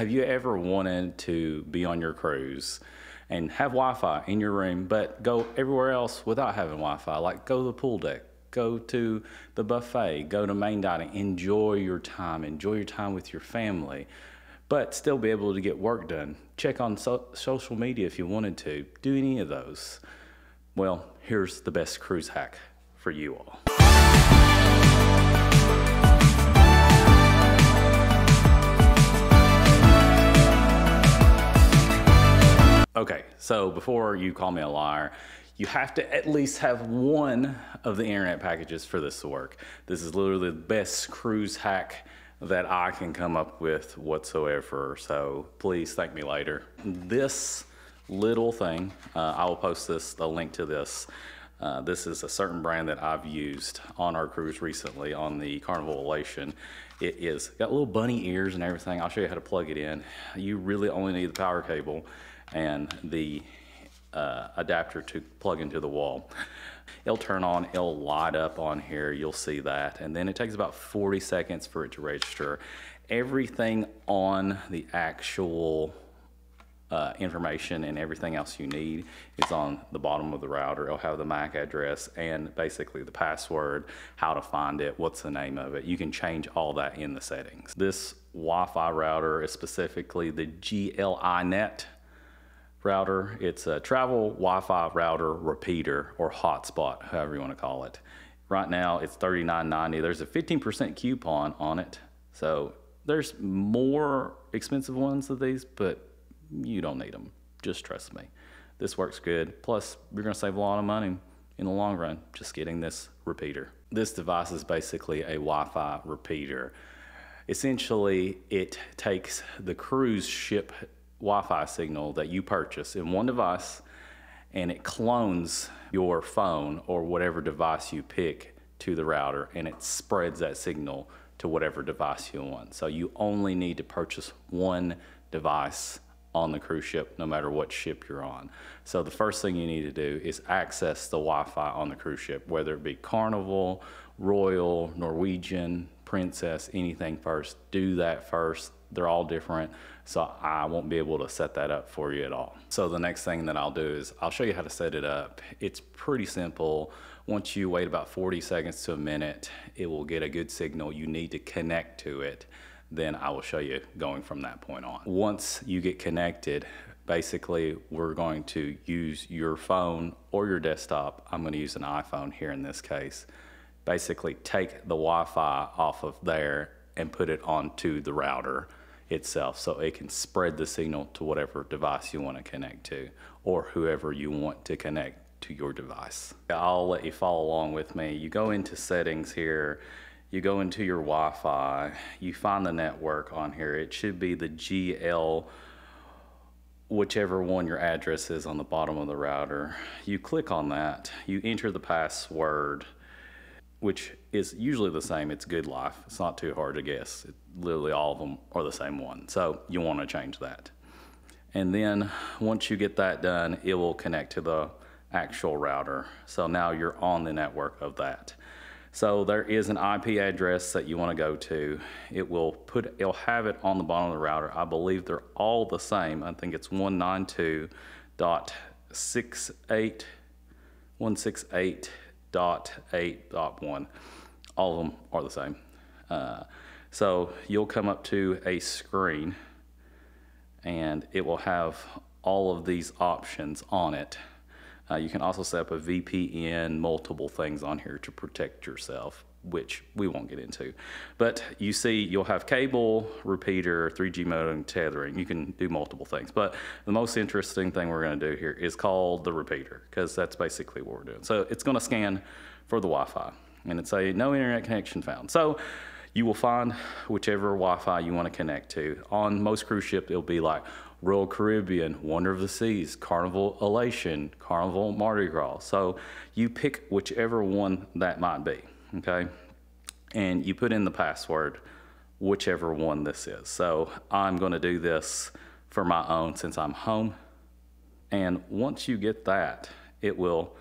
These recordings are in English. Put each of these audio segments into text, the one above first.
have you ever wanted to be on your cruise and have Wi-Fi in your room, but go everywhere else without having Wi-Fi? Like go to the pool deck, go to the buffet, go to main dining, enjoy your time, enjoy your time with your family, but still be able to get work done. Check on so social media if you wanted to. Do any of those. Well, here's the best cruise hack for you all. Okay, so before you call me a liar, you have to at least have one of the internet packages for this to work. This is literally the best cruise hack that I can come up with whatsoever. So please thank me later. This little thing, uh, I will post this, the link to this. Uh, this is a certain brand that I've used on our cruise recently on the Carnival Elation. It is got little bunny ears and everything. I'll show you how to plug it in. You really only need the power cable and the uh, adapter to plug into the wall. It'll turn on, it'll light up on here, you'll see that. And then it takes about 40 seconds for it to register. Everything on the actual uh, information and everything else you need is on the bottom of the router. It'll have the MAC address and basically the password, how to find it, what's the name of it. You can change all that in the settings. This Wi-Fi router is specifically the GL.iNet router. It's a travel Wi-Fi router repeater or hotspot, however you want to call it. Right now it's $39.90. There's a 15% coupon on it. So there's more expensive ones of these, but you don't need them. Just trust me. This works good. Plus, you're going to save a lot of money in the long run just getting this repeater. This device is basically a Wi-Fi repeater. Essentially, it takes the cruise ship Wi-Fi signal that you purchase in one device and it clones your phone or whatever device you pick to the router and it spreads that signal to whatever device you want. So you only need to purchase one device on the cruise ship, no matter what ship you're on. So the first thing you need to do is access the Wi-Fi on the cruise ship, whether it be Carnival, Royal, Norwegian, Princess, anything first. Do that first. They're all different, so I won't be able to set that up for you at all. So the next thing that I'll do is I'll show you how to set it up. It's pretty simple. Once you wait about 40 seconds to a minute, it will get a good signal. You need to connect to it then I will show you going from that point on. Once you get connected, basically we're going to use your phone or your desktop. I'm going to use an iPhone here in this case. Basically take the Wi-Fi off of there and put it onto the router itself so it can spread the signal to whatever device you want to connect to or whoever you want to connect to your device. I'll let you follow along with me. You go into settings here you go into your Wi-Fi, you find the network on here. It should be the GL, whichever one your address is on the bottom of the router. You click on that, you enter the password, which is usually the same. It's good life. It's not too hard to guess. It, literally all of them are the same one. So you want to change that. And then once you get that done, it will connect to the actual router. So now you're on the network of that. So there is an IP address that you want to go to. It will put, it'll have it on the bottom of the router. I believe they're all the same. I think it's 192.68.168.8.1. All of them are the same. Uh, so you'll come up to a screen and it will have all of these options on it. Uh, you can also set up a VPN, multiple things on here to protect yourself, which we won't get into. But you see, you'll have cable, repeater, 3G modem, tethering. You can do multiple things. But the most interesting thing we're going to do here is called the repeater, because that's basically what we're doing. So it's going to scan for the Wi-Fi, and it's a no internet connection found. So you will find whichever Wi-Fi you want to connect to. On most cruise ships, it'll be like Royal Caribbean, Wonder of the Seas, Carnival Elation, Carnival Mardi Gras. So you pick whichever one that might be, okay? And you put in the password, whichever one this is. So I'm gonna do this for my own since I'm home. And once you get that, it will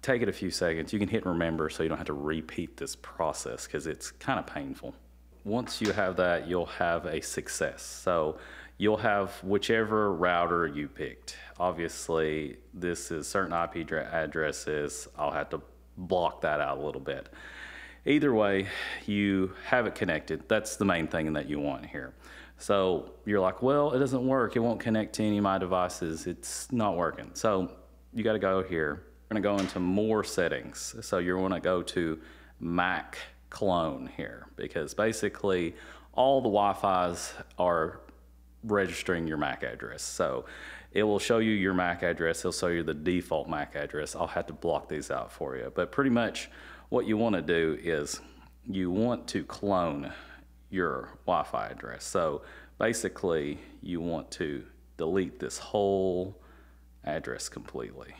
take it a few seconds. You can hit remember so you don't have to repeat this process because it's kind of painful. Once you have that, you'll have a success. So you'll have whichever router you picked. Obviously, this is certain IP addresses. I'll have to block that out a little bit. Either way, you have it connected. That's the main thing that you want here. So you're like, well, it doesn't work. It won't connect to any of my devices. It's not working. So you got to go here. We're going to go into more settings. So you want to go to Mac clone here because basically all the Wi-Fi's are registering your MAC address. So it will show you your MAC address. It'll show you the default MAC address. I'll have to block these out for you. But pretty much what you want to do is you want to clone your Wi-Fi address. So basically you want to delete this whole address completely.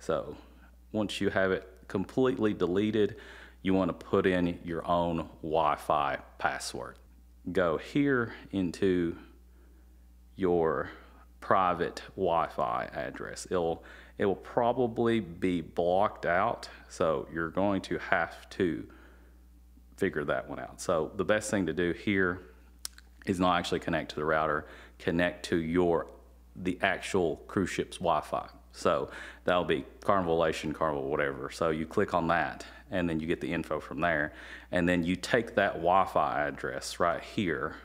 So once you have it completely deleted, you want to put in your own Wi-Fi password. Go here into your private Wi-Fi address. It'll, it will probably be blocked out, so you're going to have to figure that one out. So the best thing to do here is not actually connect to the router, connect to your the actual cruise ship's Wi-Fi. So that'll be Carnival Elation, Carnival, whatever. So you click on that and then you get the info from there. And then you take that Wi-Fi address right here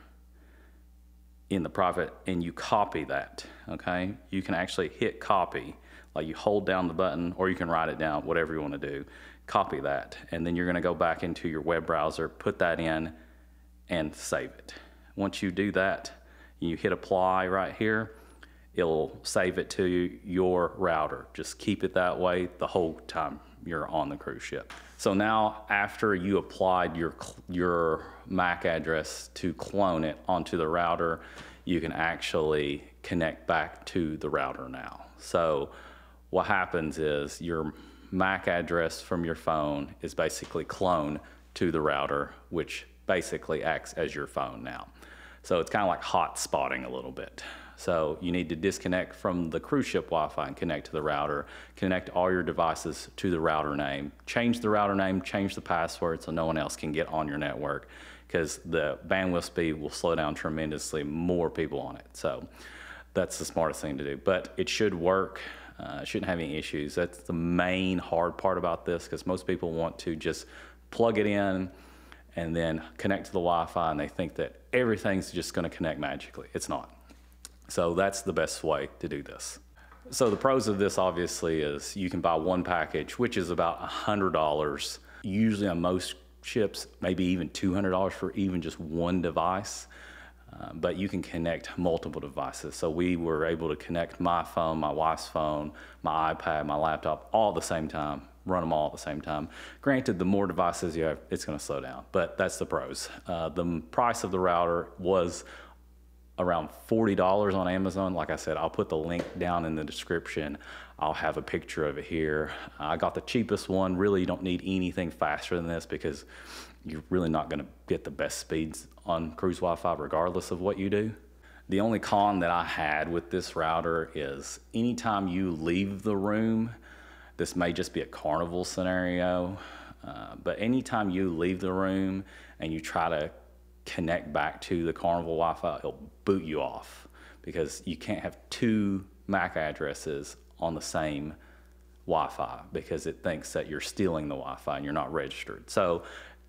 in the private and you copy that, okay? You can actually hit copy, like you hold down the button or you can write it down, whatever you wanna do. Copy that, and then you're gonna go back into your web browser, put that in, and save it. Once you do that, you hit apply right here, it'll save it to your router. Just keep it that way the whole time you're on the cruise ship. So now after you applied your, your MAC address to clone it onto the router, you can actually connect back to the router now. So what happens is your MAC address from your phone is basically cloned to the router, which basically acts as your phone now. So it's kind of like hot spotting a little bit. So you need to disconnect from the cruise ship Wi-Fi and connect to the router, connect all your devices to the router name, change the router name, change the password so no one else can get on your network because the bandwidth speed will slow down tremendously, more people on it. So that's the smartest thing to do, but it should work. Uh, shouldn't have any issues. That's the main hard part about this because most people want to just plug it in and then connect to the Wi-Fi and they think that everything's just going to connect magically. It's not. So that's the best way to do this. So the pros of this obviously is you can buy one package, which is about $100. Usually on most ships, maybe even $200 for even just one device. Uh, but you can connect multiple devices. So we were able to connect my phone, my wife's phone, my iPad, my laptop all at the same time, run them all at the same time. Granted, the more devices you have, it's going to slow down, but that's the pros. Uh, the price of the router was around $40 on Amazon. Like I said, I'll put the link down in the description. I'll have a picture of it here. I got the cheapest one. Really, you don't need anything faster than this because you're really not going to get the best speeds on cruise Wi-Fi regardless of what you do. The only con that I had with this router is anytime you leave the room, this may just be a carnival scenario, uh, but anytime you leave the room and you try to connect back to the Carnival Wi-Fi, it'll boot you off because you can't have two MAC addresses on the same Wi-Fi because it thinks that you're stealing the Wi-Fi and you're not registered. So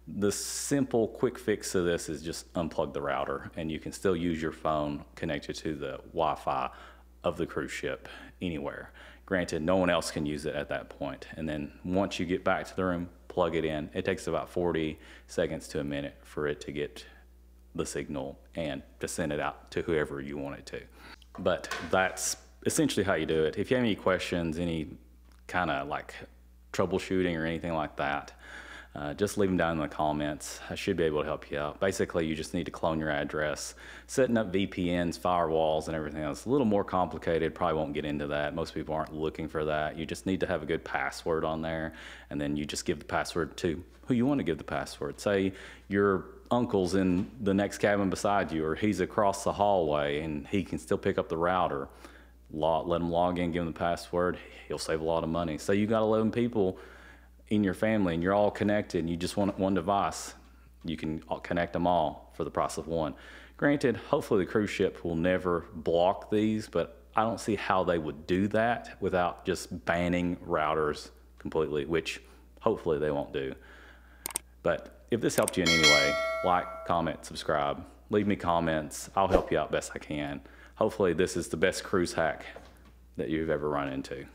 the simple quick fix to this is just unplug the router and you can still use your phone connected to the Wi-Fi of the cruise ship anywhere. Granted, no one else can use it at that point. And then once you get back to the room, plug it in. It takes about 40 seconds to a minute for it to get the signal and to send it out to whoever you want it to. But that's essentially how you do it. If you have any questions, any kind of like troubleshooting or anything like that, uh, just leave them down in the comments. I should be able to help you out. Basically, you just need to clone your address. Setting up VPNs, firewalls, and everything else, a little more complicated. Probably won't get into that. Most people aren't looking for that. You just need to have a good password on there, and then you just give the password to who you want to give the password. Say your uncle's in the next cabin beside you, or he's across the hallway and he can still pick up the router. Let him log in, give him the password. He'll save a lot of money. So you got 11 people in your family and you're all connected and you just want one device. You can connect them all for the price of one. Granted, hopefully the cruise ship will never block these, but I don't see how they would do that without just banning routers completely, which hopefully they won't do. But if this helped you in any way, like, comment, subscribe, leave me comments. I'll help you out best I can. Hopefully this is the best cruise hack that you've ever run into.